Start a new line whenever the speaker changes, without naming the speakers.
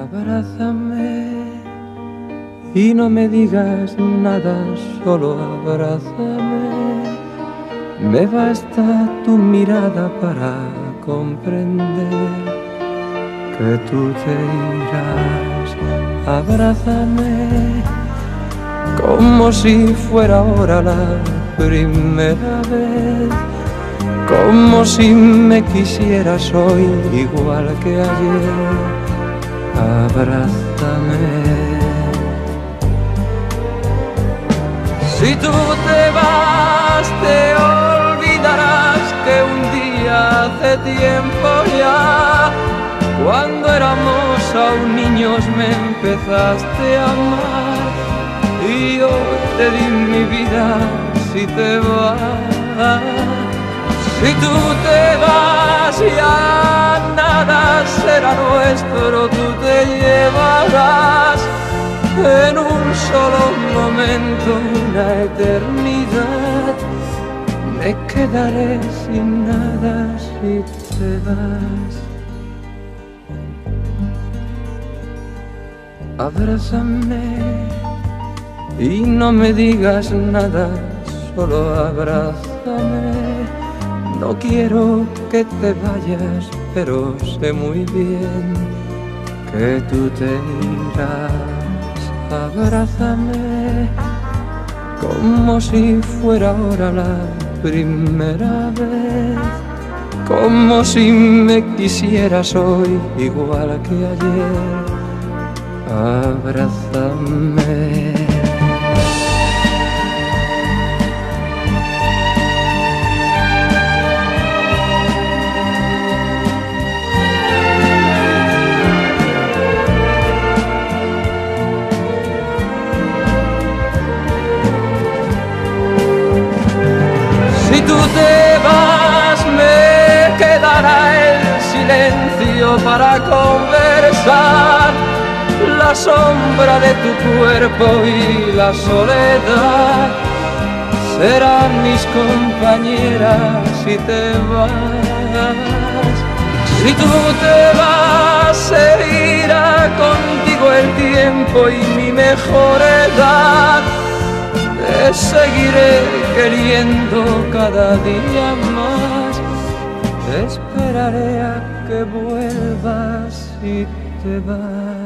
Abrázame y no me digas nada, solo abrázame. Me basta tu mirada para comprender que tú te irás. Abrázame como si fuera ahora la primera vez, como si me quisieras hoy igual que ayer. Abrázame. Si tú te vas, te olvidarás que un día hace tiempo ya, cuando éramos aún niños, me empezaste a amar. Y yo te di mi vida si te vas. Si tú te vas, ya nuestro, tú te llevarás en un solo momento una eternidad. Me quedaré sin nada si te vas. Abrázame y no me digas nada, solo abrázame. No quiero que te vayas, pero sé muy bien que tú te irás abrázame como si fuera ahora la primera vez, como si me quisieras hoy igual que ayer. Abrázame. Tú te vas, me quedará el silencio para conversar. La sombra de tu cuerpo y la soledad serán mis compañeras si te vas. Si tú te vas, se irá contigo el tiempo y mi mejor edad. Te seguiré queriendo cada día más. Esperaré a que vuelvas y te vas.